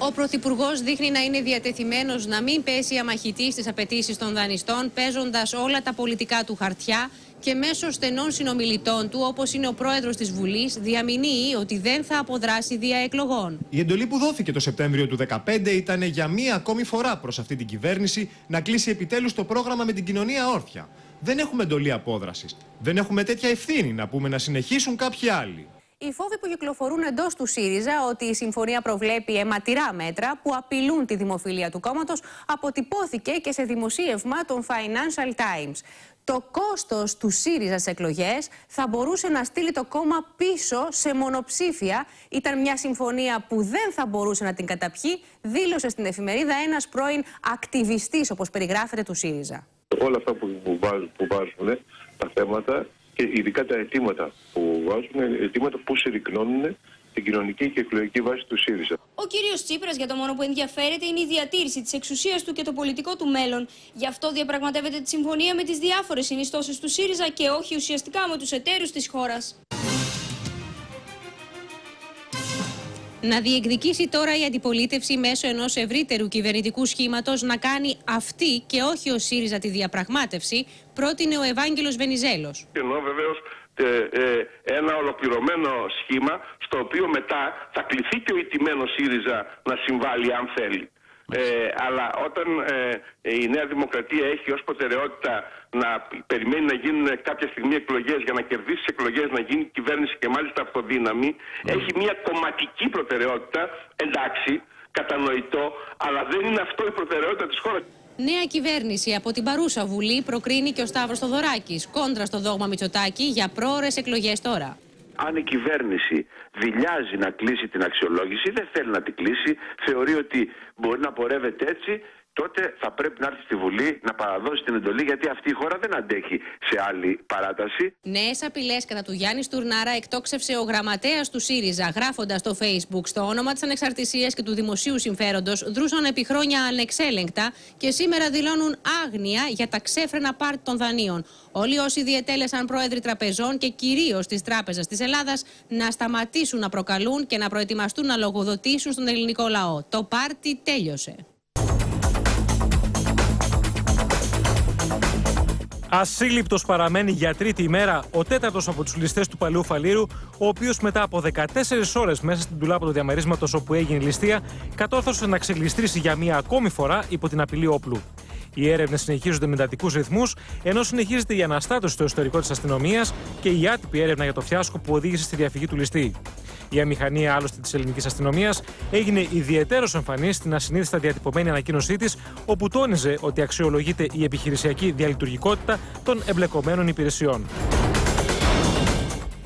Ο Πρωθυπουργός δείχνει να είναι διατεθειμένος να μην πέσει αμαχητής στις απαιτήσεις των δανειστών, παίζοντας όλα τα πολιτικά του χαρτιά και μέσω στενών συνομιλητών του, όπως είναι ο πρόεδρος της Βουλής, διαμηνύει ότι δεν θα αποδράσει δια εκλογών. Η εντολή που δόθηκε το Σεπτέμβριο του 2015 ήταν για μία ακόμη φορά προς αυτή την κυβέρνηση να κλείσει επιτέλους το πρόγραμμα με την κοινωνία όρθια. Δεν έχουμε εντολή απόδρασης. Δεν έχουμε τέτοια ευθύνη να πούμε να συνεχίσουν κάποιοι άλλοι. Οι φόβοι που κυκλοφορούν εντός του ΣΥΡΙΖΑ ότι η συμφωνία προβλέπει αιματηρά μέτρα που απειλούν τη δημοφιλία του κόμματος αποτυπώθηκε και σε δημοσίευμα των Financial Times. Το κόστος του ΣΥΡΙΖΑ σε εκλογές θα μπορούσε να στείλει το κόμμα πίσω σε μονοψήφια. Ήταν μια συμφωνία που δεν θα μπορούσε να την καταπιεί, δήλωσε στην εφημερίδα ένας πρώην ακτιβιστής, όπως περιγράφεται, του ΣΥΡΙΖΑ. Όλα αυτά που, βάζουν, που βάζουν τα θέματα και ειδικά τα αιτήματα που βάζουν, αιτήματα που συρρυκνώνουν την κοινωνική και εκλογική βάση του ΣΥΡΙΖΑ. Ο κύριος Τσίπρας για το μόνο που ενδιαφέρεται είναι η διατήρηση της εξουσίας του και το πολιτικό του μέλλον. Γι' αυτό διαπραγματεύεται τη συμφωνία με τις διάφορες συνιστώσεις του ΣΥΡΙΖΑ και όχι ουσιαστικά με τους εταίρους της χώρας. Να διεκδικήσει τώρα η αντιπολίτευση μέσω ενός ευρύτερου κυβερνητικού σχήματος να κάνει αυτή και όχι ο ΣΥΡΙΖΑ τη διαπραγμάτευση, πρότεινε ο Ευάγγελος Βενιζέλος. Ενώ βεβαίως ε, ε, ένα ολοκληρωμένο σχήμα στο οποίο μετά θα κληθεί και ο ηττημένο ΣΥΡΙΖΑ να συμβάλλει αν θέλει. Ε, αλλά όταν ε, η Νέα Δημοκρατία έχει ως προτεραιότητα να περιμένει να γίνουν κάποια στιγμή εκλογές για να κερδίσει τις εκλογές, να γίνει κυβέρνηση και μάλιστα αυτοδύναμη, έχει μια κομματική προτεραιότητα, εντάξει, κατανοητό, αλλά δεν είναι αυτό η προτεραιότητα της χώρας. Νέα κυβέρνηση από την παρούσα Βουλή προκρίνει και ο Σταύρος Θοδωράκης, κόντρα στο δόγμα Μητσοτάκη για πρόορες εκλογές τώρα αν η κυβέρνηση δηλιάζει να κλείσει την αξιολόγηση, δεν θέλει να την κλείσει, θεωρεί ότι μπορεί να πορεύεται έτσι, τότε θα πρέπει να έρθει στη Βουλή να παραδώσει την εντολή, γιατί αυτή η χώρα δεν αντέχει σε άλλη παράταση. Νέες απειλές κατά του Γιάννη Στουρνάρα εκτόξευσε ο γραμματέας του ΣΥΡΙΖΑ, γράφοντας στο Facebook στο όνομα της ανεξαρτησίας και του δημοσίου συμφέροντος, δρούσαν επί χρόνια ανεξέλεγκτα και σήμερα δηλώνουν άγνοια για τα ξέφρενα πάρτι των δανείων. Όλοι όσοι διετέλεσαν πρόεδροι τραπεζών και κυρίως της Τράπεζας της Ελλάδας να σταματήσουν να προκαλούν και να προετοιμαστούν να λογοδοτήσουν στον ελληνικό λαό. Το πάρτι τέλειωσε. Ασύλληπτος παραμένει για τρίτη ημέρα ο τέταρτος από τους ληστές του παλιού Φαλήρου, ο οποίος μετά από 14 ώρες μέσα στην τουλάπα του διαμερίσματος όπου έγινε η ληστεία, κατόρθωσε να ξελιστρήσει για μία ακόμη φορά υπό την απειλή όπλου. Οι έρευνες συνεχίζονται με εντατικούς ρυθμούς, ενώ συνεχίζεται η αναστάτωση στο εσωτερικό της αστυνομίας και η άτυπη έρευνα για το φιάσκο που οδήγησε στη διαφυγή του ληστή. Η αμηχανία άλλωστε της ελληνικής αστυνομίας έγινε ιδιαίτερος εμφανής στην ασυνήθιστα διατυπωμένη ανακοίνωσή της, όπου τόνιζε ότι αξιολογείται η επιχειρησιακή διαλειτουργικότητα των εμπλεκομένων υπηρεσιών.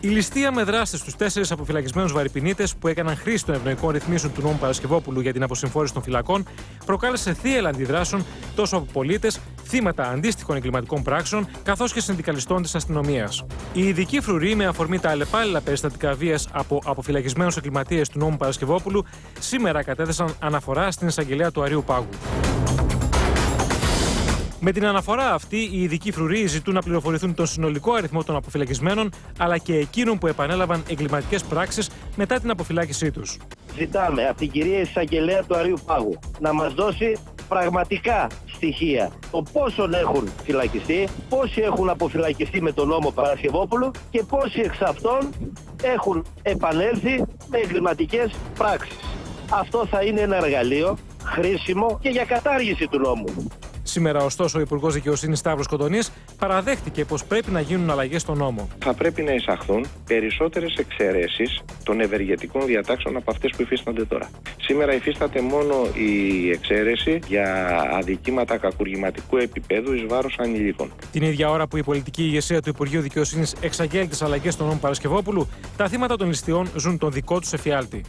Η ληστεία με δράστες στους τέσσερις αποφυλακισμένους βαρυπινίτες που έκαναν χρήση των ευνοϊκών ρυθμίσεων του νόμου Παρασκευόπουλου για την αποσυμφόρηση των φυλακών προκάλεσε θύελα αντιδράσεων τόσο από πολίτες, θύματα αντίστοιχων εγκληματικών πράξεων, καθώς και συνδικαλιστών της αστυνομίας. Οι ειδικοί φρουροί, με αφορμή τα αλλεπάλληλα περιστατικά βίας από αποφυλακισμένους εγκληματίες του νόμου Παρασκευόπουλου, σήμερα κατέθεσαν αναφορά στην εισαγγελέα του Αρίου Πάγου. Με την αναφορά αυτή, οι ειδικοί φρουροί ζητούν να πληροφορηθούν τον συνολικό αριθμό των αποφυλακισμένων, αλλά και εκείνων που επανέλαβαν εγκληματικές πράξεις μετά την αποφυλάκησή τους. Ζητάμε από την κυρία εισαγγελέα του Αρίου Πάγου να μας δώσει πραγματικά στοιχεία. Το πόσων έχουν φυλακιστεί, πόσοι έχουν αποφυλακιστεί με τον νόμο Παρασκευόπουλου και πόσοι εξ αυτών έχουν επανέλθει με εγκληματικές πράξεις. Αυτό θα είναι ένα εργαλείο χρήσιμο και για κατάργηση του νόμου. Σήμερα, ωστόσο, ο Υπουργός Δικαιοσύνης Σταύρος Κοντονής παραδέχτηκε πως πρέπει να γίνουν αλλαγές στον νόμο. Θα πρέπει να εισαχθούν περισσότερες εξαιρέσεις των ευεργετικών διατάξεων από αυτές που υφίστανται τώρα. Σήμερα υφίσταται μόνο η εξαίρεση για αδικήματα κακουργηματικού επίπεδου εις βάρος ανηλίκων. Την ίδια ώρα που η πολιτική ηγεσία του Υπουργείου Δικαιοσύνης εξαγγέλει τις αλλαγές στον νόμο Παρασκευόπουλου, τα θύματα των ληστείων ζουν τον δικό τους εφιάλτη.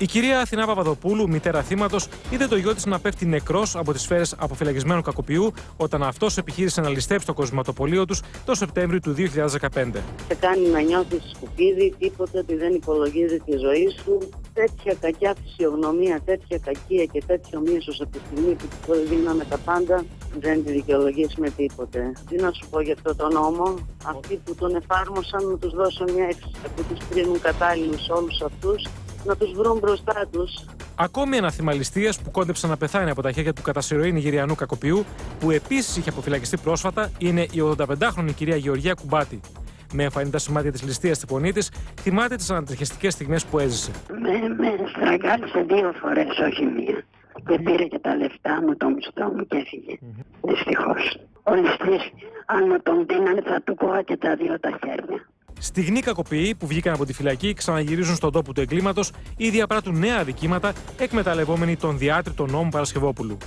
Η κυρία Αθηνά Παπαδοπούλου, μητέρα θύματος, είδε το γιο της να πέφτει νεκρός από τις σφαίρες αποφυλακισμένου κακοποιού όταν αυτός επιχείρησε να ληστέψει το κοσματοπολείο τους το Σεπτέμβριο του 2015. Σε κάνει να νιώθεις σκουπίδι, τίποτε ότι δεν υπολογίζει τη ζωή σου. Τέτοια κακιά φυσιογνωμία, τέτοια κακία και τέτοιο μίσος από τη στιγμή που του δίναμε τα πάντα, δεν τη δικαιολογείς με τίποτε. Τι να σου πω για αυτό το νόμο, αυτοί που τον εφάρμοσαν να τους δώσουν μια έξι, που τους κρίνουν κατάλληλους όλους αυτούς να τους βρουν μπροστά τους. Ακόμη ένα θύμα ληστείας που κόντεψε να πεθάνει από τα χέρια του κατασυρωή Νιγηριανού Κακοποιού, που επίσης είχε αποφυλακιστεί πρόσφατα, είναι η 85χρονη κυρία Γεωργία Κουμπάτη. Με εμφανή τα σημάδια της ληστείας στη φωνή τη, θυμάται τις ανατριχιαστικές στιγμές που έζησε. Με, με στραγγάλισε δύο φορές, όχι μία. Και πήρε και τα λεφτά μου, το μισθό μου και έφυγε. Δυστυχώς. Ο ληστής, αν μου τον δίνανε, θα του κόβα και τα δύο τα χέρια. Στιγνοί κακοποιοί που βγήκαν από τη φυλακή ξαναγυρίζουν στον τόπο του εγκλήματος ή διαπράττουν νέα αδικήματα εκμεταλλευόμενοι τον διάτριτο νόμο Παρασκευόπουλου.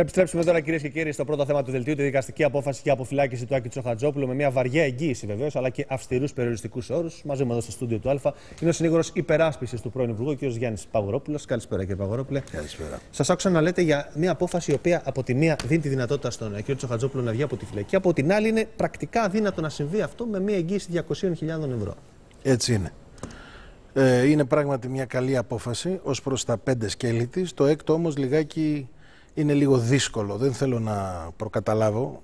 Θα επιστρέψουμε τώρα κυρίες και κύριοι στο πρώτο θέμα του δελτίου, τη δικαστική απόφαση και αποφυλάκηση του Άκη Τσοχατζόπουλου με μια βαριά εγγύηση βεβαίως, αλλά και αυστηρούς περιοριστικούς όρους. Μαζί μου εδώ στο στούντιο του Α είναι ο συνήγορος υπεράσπισης του πρώην Υπουργού, κ. Γιάννης Παγορόπουλο. Καλησπέρα, κύριε Παγορόπουλε. Καλησπέρα. Σας άκουσα να λέτε για μια απόφαση η οποία από τη μία δίνει τη δυνατότητα στον κ. Τσοχατζόπουλο να βγει από τη φυλακή, από την άλλη είναι πρακτικά αδύνατο να συμβεί αυτό με μια εγγύηση 200.000 ευρώ. Έτσι είναι. Ε, είναι πράγματι μια καλή απόφαση ως προς τα πέντε σκέλη της. Το έκτο όμως λιγάκι είναι λίγο δύσκολο. Δεν θέλω να προκαταλάβω.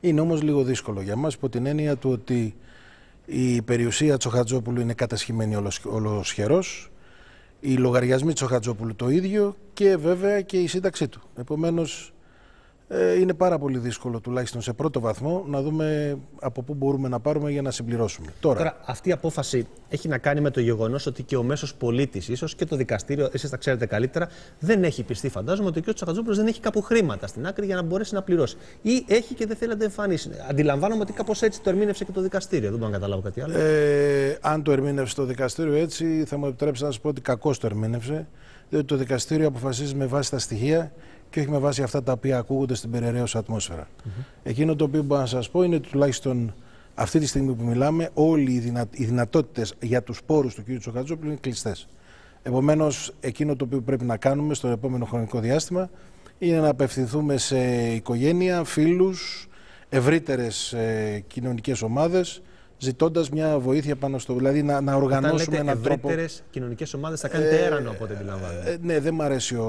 Είναι όμως λίγο δύσκολο για μας υπό την έννοια του ότι η περιουσία Τσοχατζόπουλου είναι κατασχημένη ολοσχερός, οι λογαριασμοί Τσοχατζόπουλου το ίδιο και βέβαια και η σύνταξή του. Επομένως ε, είναι πάρα πολύ δύσκολο τουλάχιστον σε πρώτο βαθμό να δούμε από πού μπορούμε να πάρουμε για να συμπληρώσουμε. Τώρα, Τώρα αυτή η απόφαση έχει να κάνει με το γεγονός ότι και ο μέσος πολίτης, ίσως και το δικαστήριο, εσείς τα ξέρετε καλύτερα, δεν έχει πιστεί, φαντάζομαι, ότι ο κ. Τσαχατζόπουλος δεν έχει κάπου χρήματα στην άκρη για να μπορέσει να πληρώσει. Ή έχει και δεν θέλει να το εμφανίσει. Αντιλαμβάνομαι ότι κάπως έτσι το ερμήνευσε και το δικαστήριο. Δεν μπορώ να καταλάβω κάτι άλλο. Ε, αν το ερμήνευσε το δικαστήριο έτσι, θα μου επιτρέψει να σας πω ότι κακώς το ερμήνευσε. Διότι το δικαστήριο αποφασίζει με βάση τα στοιχεία και όχι με βάση αυτά τα οποία ακούγονται στην περιεραίωσα ατμόσφαιρα. Εκείνο το οποίο μπορώ να σας πω είναι τουλάχιστον αυτή τη στιγμή που μιλάμε όλοι οι, δυνα... οι δυνατότητες για τους πόρους του κ. Τσοχατζόπουλου είναι κλειστές. Επομένως, εκείνο το οποίο πρέπει να κάνουμε στο επόμενο χρονικό διάστημα είναι να απευθυνθούμε σε οικογένεια, φίλους, ευρύτερες ε, κοινωνικές ομάδες ζητώντας μια βοήθεια πάνω στο. Δηλαδή να, να οργανώσουμε έναν τρόπο. ευρύτερες κοινωνικές ομάδες θα κάνετε ε, έρανο από ό,τι αντιλαμβάνομαι. Ε, ναι, δεν μ' αρέσει ο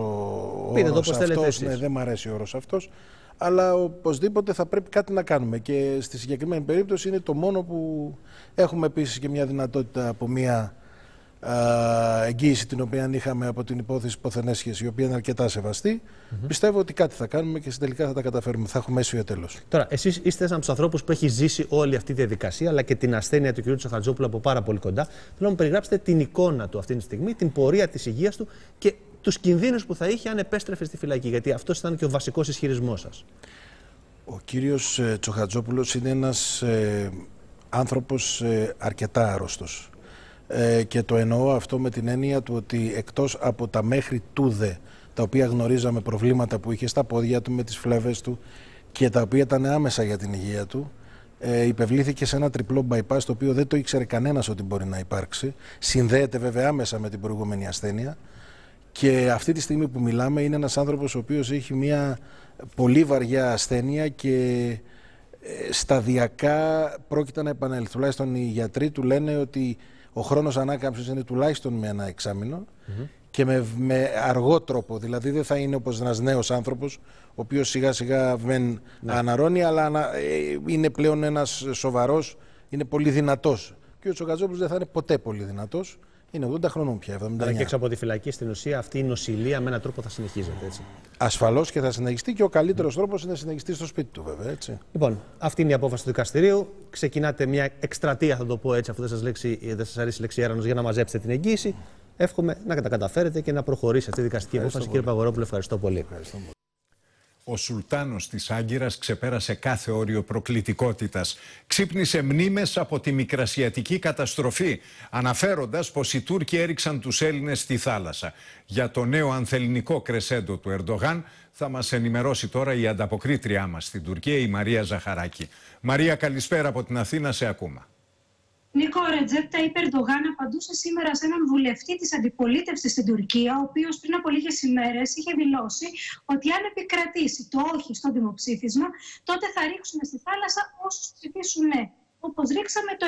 όρος αυτός. Ναι, δεν μ' αρέσει ο όρος αυτός. Αλλά οπωσδήποτε θα πρέπει κάτι να κάνουμε. Και στη συγκεκριμένη περίπτωση είναι το μόνο που έχουμε επίσης και μια δυνατότητα από μια εγγύηση την οποία είχαμε από την υπόθεση Ποθενέσχεση, η οποία είναι αρκετά σεβαστή, πιστεύω ότι κάτι θα κάνουμε και τελικά θα τα καταφέρουμε. Θα έχουμε αίσιο τέλος. Τώρα, εσείς είστε ένα από τους ανθρώπους που έχει ζήσει όλη αυτή τη διαδικασία, αλλά και την ασθένεια του κ. Τσοχατζόπουλου από πάρα πολύ κοντά. Θέλω να μου περιγράψετε την εικόνα του αυτή τη στιγμή, την πορεία της υγείας του και τους κινδύνους που θα είχε αν επέστρεφε στη φυλακή. Γιατί αυτός ήταν και ο βασικός ισχυρισμός σας. Ο κύριος ε, Τσοχατζόπουλος είναι ένας ε, άνθρωπος ε, αρκετά άρρωστος. Ε, και το εννοώ αυτό με την έννοια του ότι εκτός από τα μέχρι τούδε τα οποία γνωρίζαμε προβλήματα που είχε στα πόδια του με τις φλέβες του και τα οποία ήταν άμεσα για την υγεία του ε, υπευλήθηκε σε ένα τριπλό bypass το οποίο δεν το ήξερε κανένας ότι μπορεί να υπάρξει συνδέεται βέβαια άμεσα με την προηγούμενη ασθένεια και αυτή τη στιγμή που μιλάμε είναι ένας άνθρωπος ο οποίος έχει μια πολύ βαριά ασθένεια και ε, σταδιακά πρόκειται να επανέλθει. Τουλάχιστον οι γιατροί του λένε ότι ο χρόνος ανάκαμψης είναι τουλάχιστον με ένα εξάμεινο και με, με αργό τρόπο. Δηλαδή δεν θα είναι όπως ένας νέος άνθρωπος, ο οποίος σιγά σιγά δεν ναι. αναρώνει, αλλά ε, είναι πλέον ένας σοβαρός, είναι πολύ δυνατός. Και ο Τσοκατζόπουλος δεν θα είναι ποτέ πολύ δυνατός. Είναι 80 χρονών πια. 79. Αλλά και έξω από τη φυλακή στην ουσία αυτή η νοσηλεία με έναν τρόπο θα συνεχίζεται. Έτσι. Ασφαλώς και θα συνεχιστεί και ο καλύτερος mm. τρόπος είναι να συνεχιστεί στο σπίτι του, βέβαια. Έτσι. Λοιπόν, αυτή είναι η απόφαση του δικαστηρίου. Ξεκινάτε μια εκστρατεία, θα το πω έτσι, αφού δεν σας αρέσει η λέξη έρανο, για να μαζέψετε την εγγύηση. Εύχομαι να τα καταφέρετε και να προχωρήσει αυτή η δικαστική απόφαση. Κύριε Παγορόπουλο, ευχαριστώ πολύ. Ευχαριστώ. Ο Σουλτάνος της Άγκυρας ξεπέρασε κάθε όριο προκλητικότητας. Ξύπνησε μνήμες από τη μικρασιατική καταστροφή, αναφέροντας πως οι Τούρκοι έριξαν τους Έλληνες στη θάλασσα. Για το νέο ανθεληνικό κρεσέντο του Ερντογάν θα μας ενημερώσει τώρα η ανταποκρίτριά μας στην Τουρκία, η Μαρία Ζαχαράκη. Μαρία, καλησπέρα από την Αθήνα, σε ακούμε. Νίκο Ρετζέπ Ταϊπ Ερντογάν απαντούσε σήμερα σε έναν βουλευτή της αντιπολίτευσης στην Τουρκία, ο οποίος πριν από λίγες ημέρες είχε δηλώσει ότι αν επικρατήσει το όχι στο δημοψήφισμα, τότε θα ρίξουν στη θάλασσα όσους ψηφίσουν ναι. Όπως ρίξαμε το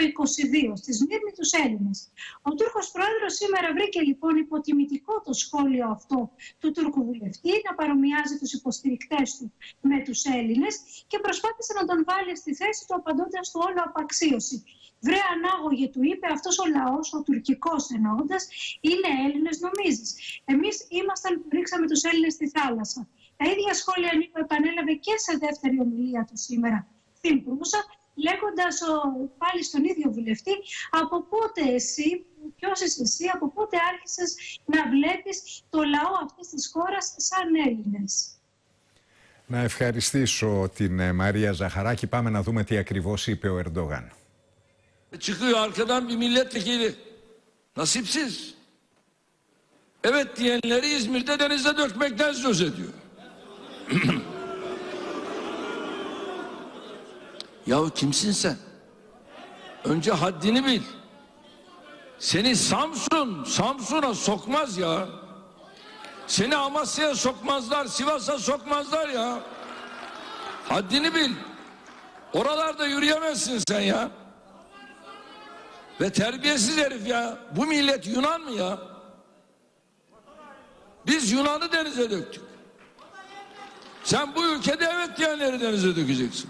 22 στη Σμύρνη τους Έλληνες. Ο Τούρκος πρόεδρος σήμερα βρήκε λοιπόν υποτιμητικό το σχόλιο αυτό του Τούρκου βουλευτή να παρομοιάζει τους υποστηρικτές του με τους Έλληνες και προσπάθησε να τον βάλει στη θέση του απαντώντας του όλο απαξίωση. Βρε ανάγωγε, του είπε αυτός ο λαός, ο τουρκικός εννοώντας, είναι Έλληνες, νομίζεις. Εμείς ήμασταν που ρίξαμε τους Έλληνες στη θάλασσα. Τα ίδια σχόλια Νίκο επανέλαβε και σε δεύτερη ομιλία του σήμερα στην Προύσα, λέγοντας πάλι στον ίδιο βουλευτή, από πότε εσύ, ποιος είσαι εσύ, από πότε άρχισες να βλέπεις το λαό αυτής της χώρας σαν Έλληνες; Να ευχαριστήσω την ε, Μαρία Ζαχαράκη. Πάμε να δούμε τι ακριβώς είπε ο Ερντογάν. Çıkıyor arkadan bir milletvekili. Nasipsiz. Evet diyenleri İzmir'de denize dökmekten söz ediyor. Yahu kimsin sen? Önce haddini bil. Seni Samsun, Samsun'a sokmaz ya. Seni Amasya'ya sokmazlar, Sivas'a sokmazlar ya. Haddini bil. Oralarda yürüyemezsin sen ya. Ve terbiyesiz herif ya. Bu millet Yunan mı ya? Biz Yunan'ı denize döktük. Sen bu ülkede evet diyenleri denize dökeceksin.